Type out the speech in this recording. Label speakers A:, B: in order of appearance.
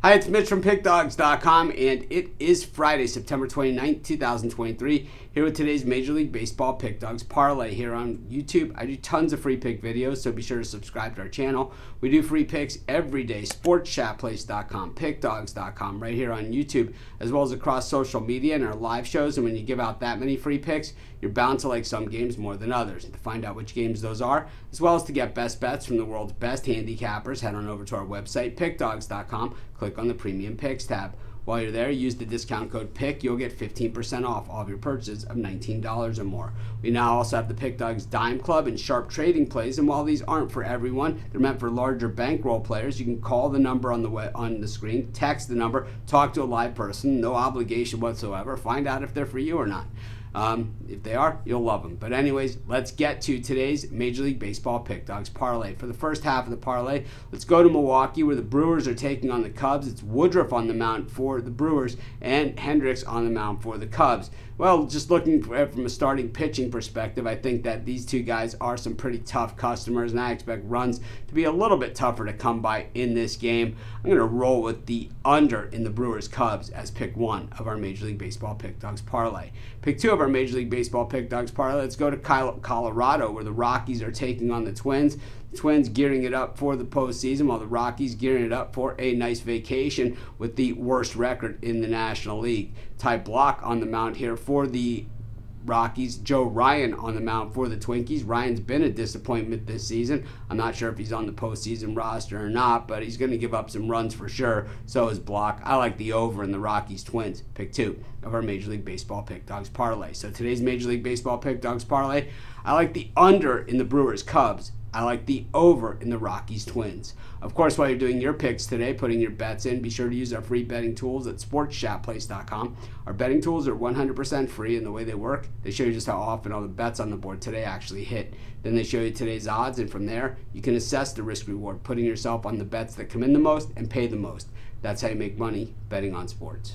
A: Hi, it's Mitch from PickDawgz.com, and it is Friday, September 29th, 2023. Here with today's Major League Baseball Pick Dawgz Parlay here on YouTube. I do tons of free pick videos, so be sure to subscribe to our channel. We do free picks every day, SportsChatPlace.com, pickdawgz.com, right here on YouTube, as well as across social media and our live shows. And when you give out that many free picks, you're bound to like some games more than others. To find out which games those are, as well as to get best bets from the world's best handicappers, head on over to our website, pickdawgz.com. Click click on the Premium Picks tab. While you're there, use the discount code PICK. You'll get 15% off all of your purchases of $19 or more. We now also have the Pick Dawgz Dime Club and Sharp Trading Plays. And while these aren't for everyone, they're meant for larger bankroll players. You can call the number on the way, on the screen, text the number, talk to a live person, no obligation whatsoever. Find out if they're for you or not. Um, if they are, you'll love them. But anyways, let's get to today's Major League Baseball Pick Dawgz parlay. For the first half of the parlay, let's go to Milwaukee where the Brewers are taking on the Cubs. It's Woodruff on the mound for the Brewers and Hendricks on the mound for the Cubs. Well, just looking from a starting pitching perspective, I think that these two guys are some pretty tough customers, and I expect runs to be a little bit tougher to come by in this game. I'm going to roll with the under in the Brewers Cubs as pick one of our Major League Baseball Pick Dawgz parlay. Pick two of our Major League Baseball Pick Dawgz parlay. Let's go to Colorado, where the Rockies are taking on the Twins. Twins gearing it up for the postseason, while the Rockies gearing it up for a nice vacation with the worst record in the National League. Ty Blach on the mound here for the Rockies. Joe Ryan on the mound for the Twinkies. Ryan's been a disappointment this season. I'm not sure if he's on the postseason roster or not, but he's going to give up some runs for sure. So is Blach. I like the over in the Rockies Twins. Pick two of our Major League Baseball Pick Dawgz parlay. So today's Major League Baseball Pick Dawgz parlay, I like the under in the Brewers Cubs. I like the over in the Rockies Twins. Of course, while you're doing your picks today, putting your bets in, be sure to use our free betting tools at sportschatplace.com. Our betting tools are 100% free, and the way they work, they show you just how often all the bets on the board today actually hit. Then they show you today's odds, and from there, you can assess the risk reward, putting yourself on the bets that come in the most and pay the most. That's how you make money betting on sports.